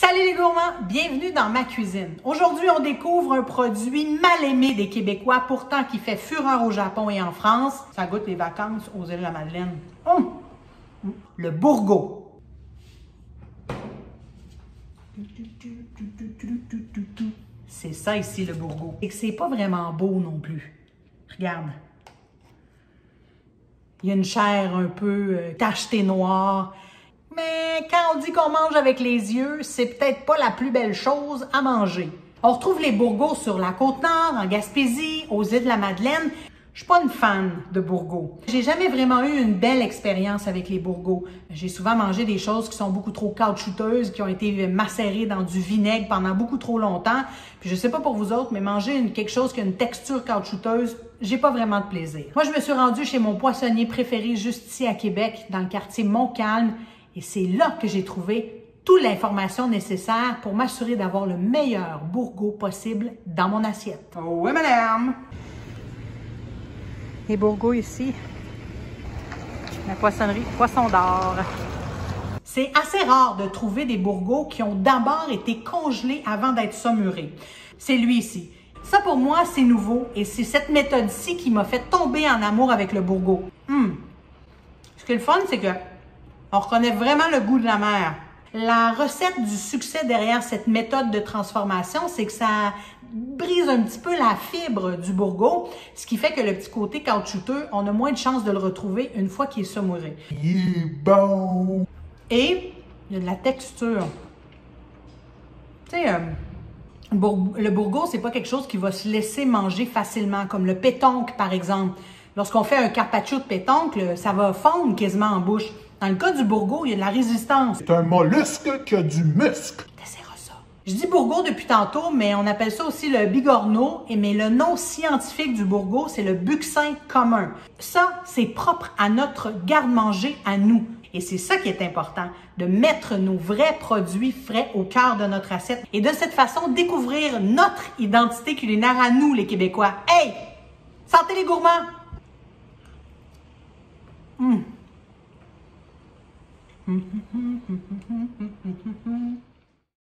Salut les gourmands, bienvenue dans ma cuisine. Aujourd'hui, on découvre un produit mal aimé des Québécois, pourtant qui fait fureur au Japon et en France. Ça goûte les vacances aux îles de la Madeleine. Hum! Le bourgot. C'est ça ici le bourgot. Et que c'est pas vraiment beau non plus. Regarde. Il y a une chair un peu euh, tachetée noire. Mais quand on dit qu'on mange avec les yeux, c'est peut-être pas la plus belle chose à manger. On retrouve les bourgots sur la Côte-Nord, en Gaspésie, aux îles de la Madeleine. Je suis pas une fan de bourgots. J'ai jamais vraiment eu une belle expérience avec les bourgots. J'ai souvent mangé des choses qui sont beaucoup trop caoutchouteuses, qui ont été macérées dans du vinaigre pendant beaucoup trop longtemps. Puis je sais pas pour vous autres, mais manger quelque chose qui a une texture caoutchouteuse, j'ai pas vraiment de plaisir. Moi, je me suis rendue chez mon poissonnier préféré juste ici à Québec, dans le quartier Montcalm, et c'est là que j'ai trouvé toute l'information nécessaire pour m'assurer d'avoir le meilleur bourgot possible dans mon assiette. Oui, madame. Les bourgots ici, la poissonnerie Poisson d'Or. C'est assez rare de trouver des bourgots qui ont d'abord été congelés avant d'être saumurés. C'est lui ici. Ça, pour moi, c'est nouveau et c'est cette méthode-ci qui m'a fait tomber en amour avec le bourgot. Hum. Ce qui est le fun, c'est que on reconnaît vraiment le goût de la mer. La recette du succès derrière cette méthode de transformation, c'est que ça brise un petit peu la fibre du bourgot, ce qui fait que le petit côté caoutchouteux, on a moins de chances de le retrouver une fois qu'il est saumuré. Il est bon! Et il y a de la texture. Tu sais, euh, le bourgot, c'est pas quelque chose qui va se laisser manger facilement, comme le pétonque, par exemple. Lorsqu'on fait un carpaccio de pétonque, ça va fondre quasiment en bouche. Dans le cas du bourgot, il y a de la résistance. C'est un mollusque qui a du muscle. ça. Je dis bourgot depuis tantôt, mais on appelle ça aussi le bigorneau. Et mais le nom scientifique du bourgot, c'est le buxin commun. Ça, c'est propre à notre garde-manger à nous. Et c'est ça qui est important, de mettre nos vrais produits frais au cœur de notre assiette et de cette façon découvrir notre identité culinaire à nous, les Québécois. Hey! Santé les gourmands! Hum. Mm-hmm.